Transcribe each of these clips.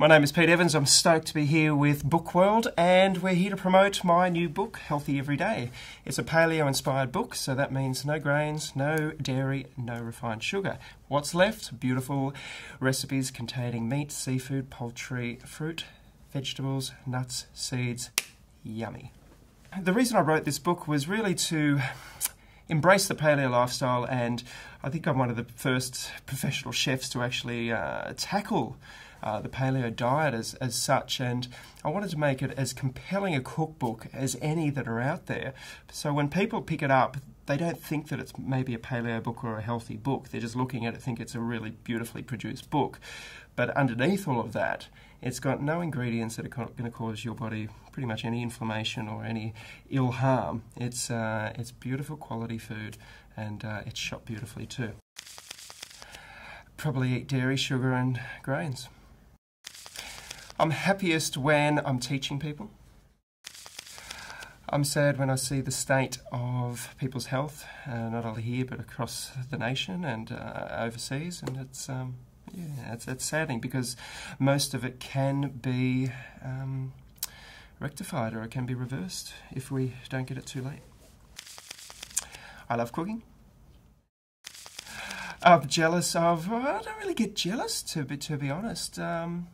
My name is Pete Evans. I'm stoked to be here with Bookworld, and we're here to promote my new book, Healthy Every Day. It's a paleo inspired book, so that means no grains, no dairy, no refined sugar. What's left? Beautiful recipes containing meat, seafood, poultry, fruit, vegetables, nuts, seeds. Yummy. The reason I wrote this book was really to embrace the paleo lifestyle, and I think I'm one of the first professional chefs to actually uh, tackle uh, the paleo diet as, as such, and I wanted to make it as compelling a cookbook as any that are out there. So when people pick it up, they don't think that it's maybe a paleo book or a healthy book. They're just looking at it, think it's a really beautifully produced book. But underneath all of that, it's got no ingredients that are going to cause your body pretty much any inflammation or any ill harm. It's uh, it's beautiful quality food, and uh, it's shot beautifully too. Probably eat dairy, sugar, and grains. I'm happiest when I'm teaching people. I'm sad when I see the state of people's health, uh, not only here but across the nation and uh, overseas, and it's um, yeah, it's, it's saddening because most of it can be um, rectified or it can be reversed if we don't get it too late. I love cooking. I'm jealous of. Well, I don't really get jealous to be to be honest. Um,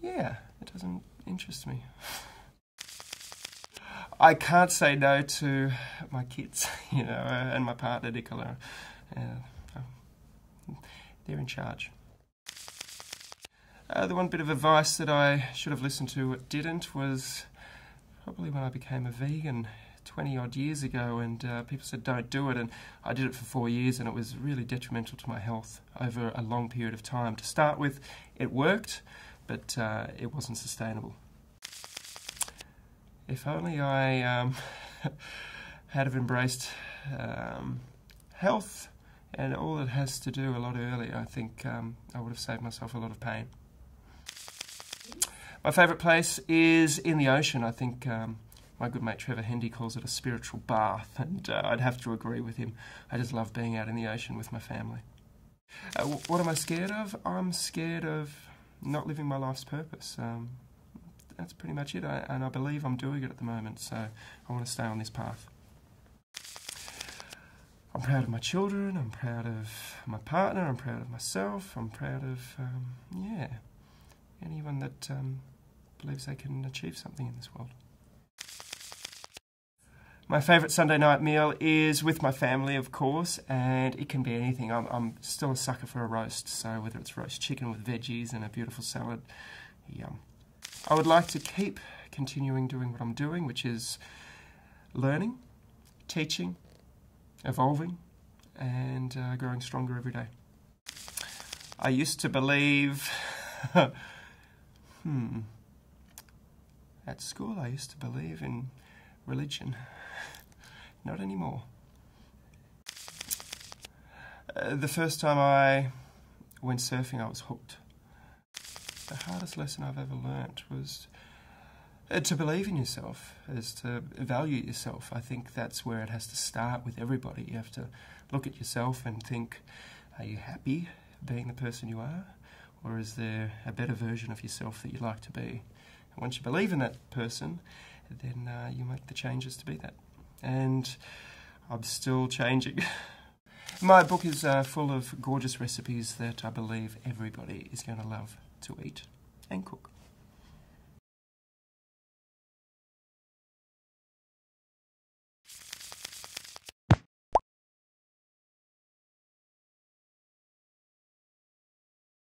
yeah, it doesn't interest me. I can't say no to my kids, you know, and my partner Nicola. Uh, they're in charge. Uh, the one bit of advice that I should have listened to but didn't was probably when I became a vegan 20 odd years ago and uh, people said don't do it and I did it for four years and it was really detrimental to my health over a long period of time. To start with, it worked but uh, it wasn't sustainable. If only I um, had have embraced um, health and all it has to do a lot earlier, I think um, I would have saved myself a lot of pain. My favourite place is in the ocean. I think um, my good mate Trevor Hendy calls it a spiritual bath, and uh, I'd have to agree with him. I just love being out in the ocean with my family. Uh, what am I scared of? I'm scared of not living my life's purpose. Um, that's pretty much it, I, and I believe I'm doing it at the moment, so I want to stay on this path. I'm proud of my children, I'm proud of my partner, I'm proud of myself, I'm proud of, um, yeah, anyone that um, believes they can achieve something in this world. My favourite Sunday night meal is with my family, of course, and it can be anything. I'm, I'm still a sucker for a roast, so whether it's roast chicken with veggies and a beautiful salad, yum. I would like to keep continuing doing what I'm doing, which is learning, teaching, evolving, and uh, growing stronger every day. I used to believe, hmm, at school I used to believe in religion. Not anymore. Uh, the first time I went surfing, I was hooked. The hardest lesson I've ever learnt was uh, to believe in yourself, is to value yourself. I think that's where it has to start with everybody. You have to look at yourself and think, are you happy being the person you are? Or is there a better version of yourself that you'd like to be? And once you believe in that person, then uh, you make the changes to be that. And I'm still changing. My book is uh, full of gorgeous recipes that I believe everybody is going to love to eat and cook.